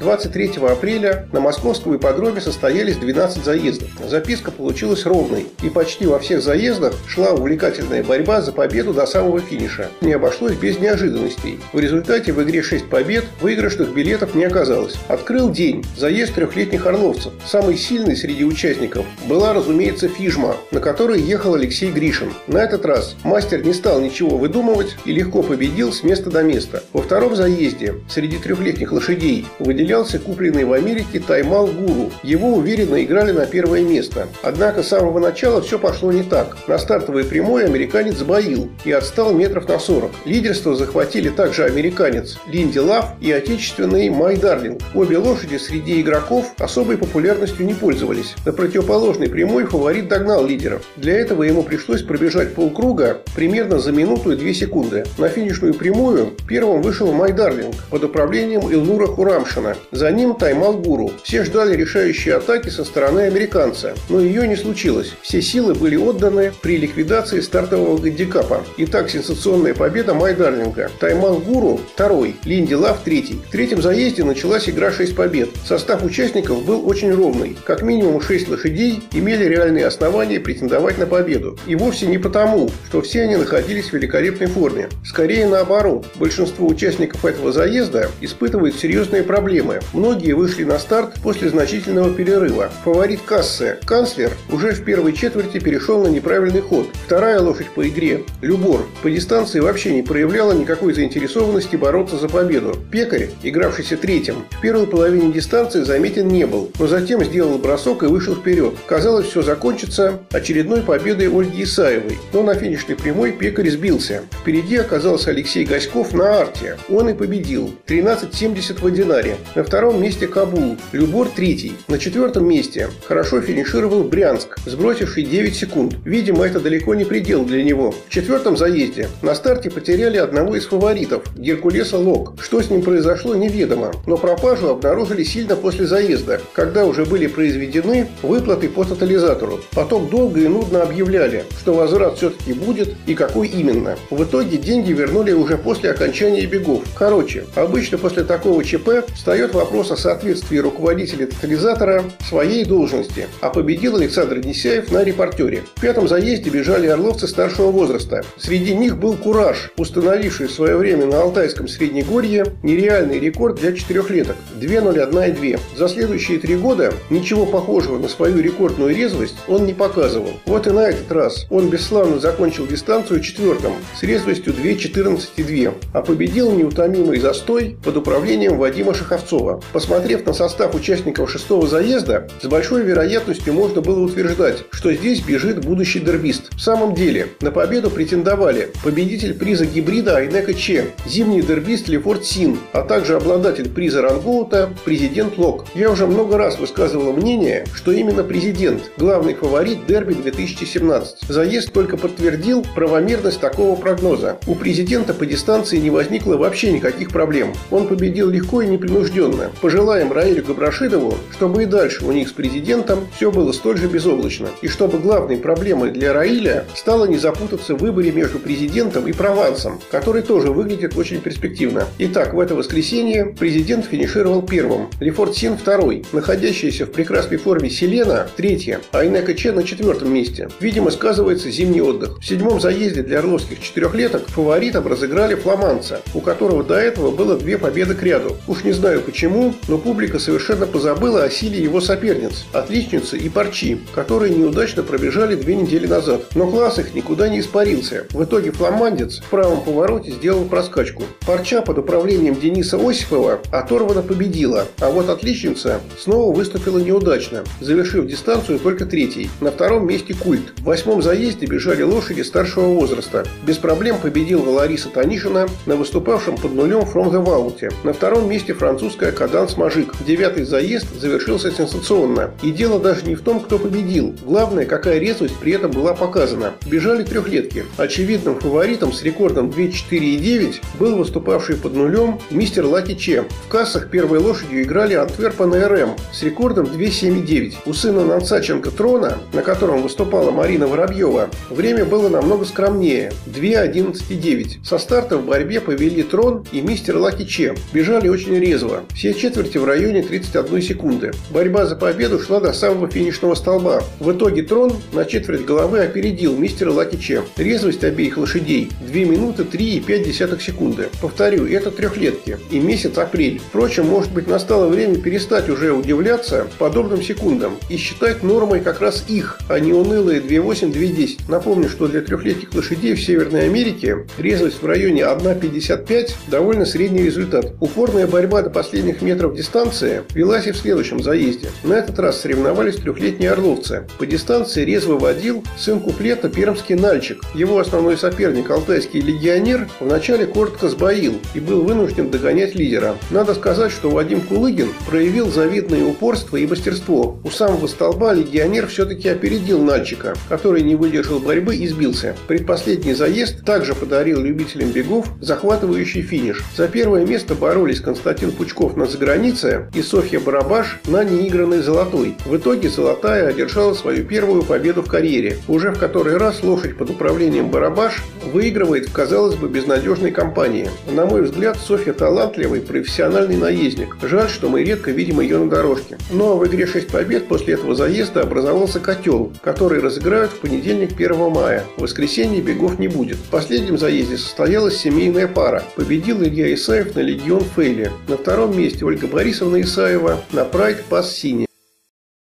23 апреля на московском ипподроме состоялись 12 заездов. Записка получилась ровной, и почти во всех заездах шла увлекательная борьба за победу до самого финиша. Не обошлось без неожиданностей. В результате в игре 6 побед выигрышных билетов не оказалось. Открыл день заезд трехлетних орловцев. Самый сильный среди участников была, разумеется, Фижма, на которой ехал Алексей Гришин. На этот раз мастер не стал ничего выдумывать и легко победил с места до места. Во втором заезде среди трехлетних лошадей выделялся купленный в Америке Таймал Гуру. Его уверенно играли на первое место. Однако с самого начала все пошло не так. На стартовой прямой американец сбоил и отстал метров на 40. Лидерство захватили также американец Линди Лав и отечественный Май Дарлинг. Обе лошади среди игроков особой популярностью не пользовались. На противоположной прямой фаворит догнал лидеров. Для этого ему пришлось пробежать полкруга примерно за минуту и две секунды. На финишную прямую первым вышел Май Дарлинг под управлением Илнура Хурамшина. За ним Таймал Гуру. Все ждали решающей атаки со стороны американца, но ее не случилось. Все силы были отданы при ликвидации стартового гандикапа. Итак, сенсационная победа Май Дарлинга. Таймал Гуру – второй, Линди Лав – третий. В третьем заезде началась игра 6 побед. Состав участников был очень ровный. Как минимум 6 лошадей имели реальные основания претендовать на победу. И вовсе не потому, что все они находились в великолепной форме. Скорее наоборот. Большинство участников этого заезда испытывают серьезные проблемы. Многие вышли на старт после значительного перерыва. Фаворит кассы Канцлер уже в первой четверти перешел на неправильный ход. Вторая лошадь по игре Любор по дистанции вообще не проявляла никакой заинтересованности бороться за победу. Пекарь, игравшийся третьим, в первой половине дистанции заметен не был, но затем сделал бросок и вышел вперед. Казалось, все закончится очередной победой Ольги Исаевой, но на финишной прямой Пекарь сбился. Впереди оказался Алексей Гаськов на арте. Он и победил. 13.70 в Одинаре. На втором месте Кабул. Любор третий. На четвертом месте хорошо финишировал Брянск, сбросивший 9 секунд. Видимо, это далеко не предел для него. В четвертом заезде на старте потеряли одного из фаворитов – Геркулеса Лок. Что с ним произошло, неведомо. Но пропажу обнаружили сильно после заезда, когда уже были произведены выплаты по тотализатору. Потом долго и нудно объявляли, что возврат все-таки будет и какой именно. В итоге деньги вернули уже после окончания бегов. Короче, обычно после такого ЧП встает вопрос о соответствии руководителя тотализатора своей должности, а победил Александр Несяев на репортере. В пятом заезде бежали орловцы старшего возраста. Среди них был Кураж, установивший в свое время на Алтайском Среднегорье нереальный рекорд для четырехлеток – 2.01 и 2. За следующие три года ничего похожего на свою рекордную резвость он не показывал. Вот и на этот раз он бесславно закончил дистанцию четвертым с резвостью 2.14 и 2, а победил неутомимый застой под управлением Вадима Шаховцова. Посмотрев на состав участников шестого заезда, с большой вероятностью можно было утверждать, что здесь бежит будущий дербист. В самом деле, на победу претендовали победитель приза гибрида Айнека Че, зимний дербист Лефорт Син, а также обладатель приза Рангоута президент Лок. Я уже много раз высказывал мнение, что именно президент – главный фаворит дерби 2017. Заезд только подтвердил правомерность такого прогноза. У президента по дистанции не возникло вообще никаких проблем. Он победил легко и непринужденно. Пожелаем Раилю Габрашидову, чтобы и дальше у них с президентом все было столь же безоблачно. И чтобы главной проблемой для Раиля стало не запутаться в выборе между президентом и Провансом, который тоже выглядит очень перспективно. Итак, в это воскресенье президент финишировал первым, Лефорт Син второй, находящаяся в прекрасной форме Селена третья, а Инека Че на четвертом месте. Видимо, сказывается зимний отдых. В седьмом заезде для орловских четырехлеток фаворитом разыграли фламанца, у которого до этого было две победы к ряду. Уж не знаю почему, но публика совершенно позабыла о силе его соперниц, отличницы и парчи, которые неудачно пробежали две недели назад. Но класс их никуда не испарился. В итоге фламандец в правом повороте сделал проскачку. Парча под управлением Дениса Осипова оторвана победила, а вот отличница снова выступила неудачно, завершив дистанцию только третьей. На втором месте культ. В восьмом заезде бежали лошади старшего возраста. Без проблем победила Лариса Танишина на выступавшем под нулем From the. На втором месте французская Каданс Мажик. Девятый заезд завершился сенсационно. И дело даже не в том, кто победил. Главное, какая резвость при этом была показана. Бежали трехлетки. Очевидным фаворитом с рекордом 2.4.9 был выступавший под нулем мистер Лаки Че. В кассах первой лошадью играли Антверпен и РМ с рекордом 2.7.9. У сына Нансаченко Трона, на котором выступала Марина Воробьева, время было намного скромнее – 2.11.9. Со старта в борьбе повели Трон и мистер Лаки Че. Бежали очень резво. Все четверти в районе 31 секунды. Борьба за победу шла до самого финишного столба. В итоге Трон на четверть головы опередил мистера Лакича. Резвость обеих лошадей 2 минуты 3,5 секунды. Повторю, это трехлетки и месяц апрель. Впрочем, может быть настало время перестать уже удивляться подобным секундам и считать нормой как раз их, а не унылые 2,8-2,10. Напомню, что для трехлетних лошадей в Северной Америке резвость в районе 1,55 довольно средний результат. Упорная борьба до последних метров дистанции велась и в следующем заезде. На этот раз соревновались трехлетние орловцы. По дистанции резво водил сын куплета пермский Нальчик. Его основной соперник, алтайский легионер, вначале коротко сбоил и был вынужден догонять лидера. Надо сказать, что Вадим Кулыгин проявил завидное упорство и мастерство. У самого столба легионер все-таки опередил Нальчика, который не выдержал борьбы и сбился. Предпоследний заезд также подарил любителям бегов захватывающий финиш. За первое место боролись Константин Пучков на загранице и Софья Барабаш на неигранной золотой. В итоге золотая одержала свою первую победу в карьере. Уже в который раз лошадь под управлением Барабаш выигрывает в, казалось бы, безнадежной компании. На мой взгляд, Софья талантливый, профессиональный наездник. Жаль, что мы редко видим ее на дорожке. Но в игре 6 побед после этого заезда образовался котел, который разыграют в понедельник 1 мая. В воскресенье бегов не будет. В последнем заезде состоялась семейная пара. Победил Илья Исаев на Легион Фейли. На втором месте Ольга Борисовна Исаева на Прайд Пас Синий.